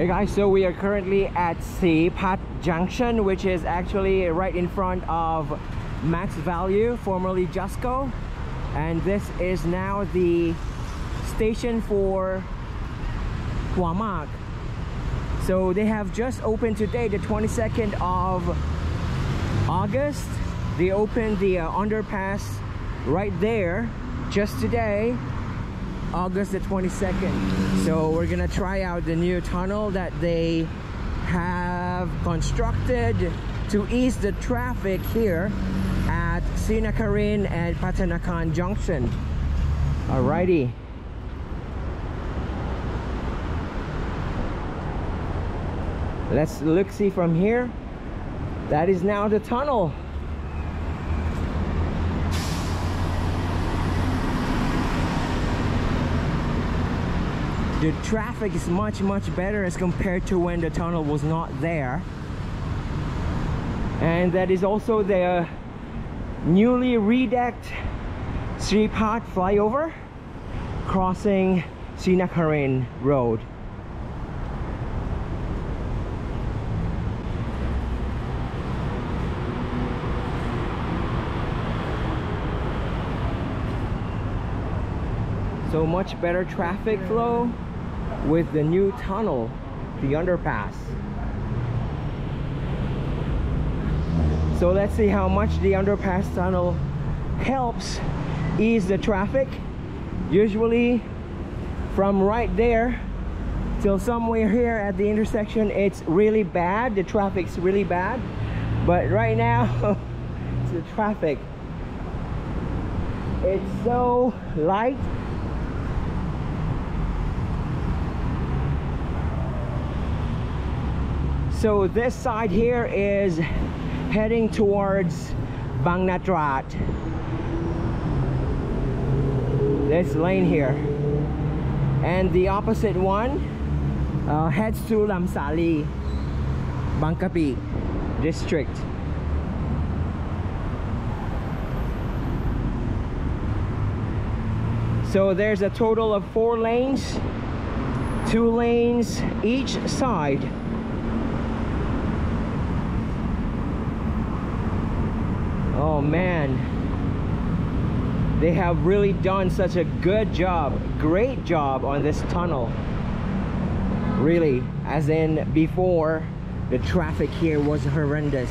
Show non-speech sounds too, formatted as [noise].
Hey guys, so we are currently at Sripat Junction, which is actually right in front of MaxValu, formerly Jusco. And this is now the station for Huamak. So they have just opened today, the 22nd of August. They opened the uh, underpass right there just today August the 22nd so we're gonna try out the new tunnel that they have constructed to ease the traffic here at Srinakharin and Patthanakarn Junction. Alrighty let's look see from here. That is now the tunnel the traffic is much much better as compared to when the tunnel was not there. And that is also the newly redecked Sripat flyover crossing Srinakharin Road. So much better traffic flow with the new tunnel, the underpass. So let's see how much the underpass tunnel helps ease the traffic. Usually from right there till somewhere here at the intersection it's really bad the traffic's really bad but right now [laughs] the traffic it's so light so this side here is heading towards Bang Bangnatrat this lane here. And the opposite one uh, heads to Lamsali Bangkapi district. So there's a total of four lanes two lanes each side oh man. They have really done such a good job great job on this tunnel. Really as in before the traffic here was horrendous